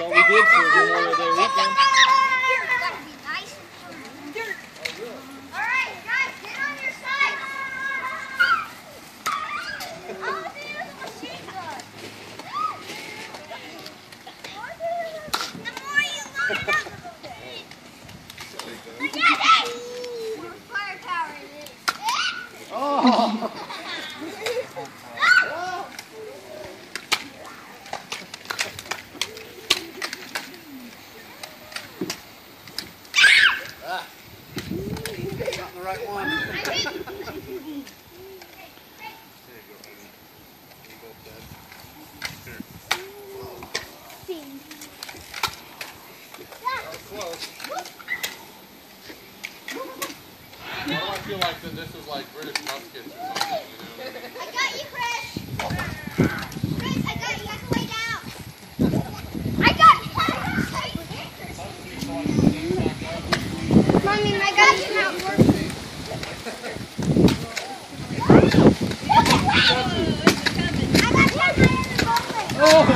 That's all we did for Memorial Day weekend. Alright, guys, get on your side. Oh, the right one. I Close. Why I feel like that this is like British muskets or something, Oh!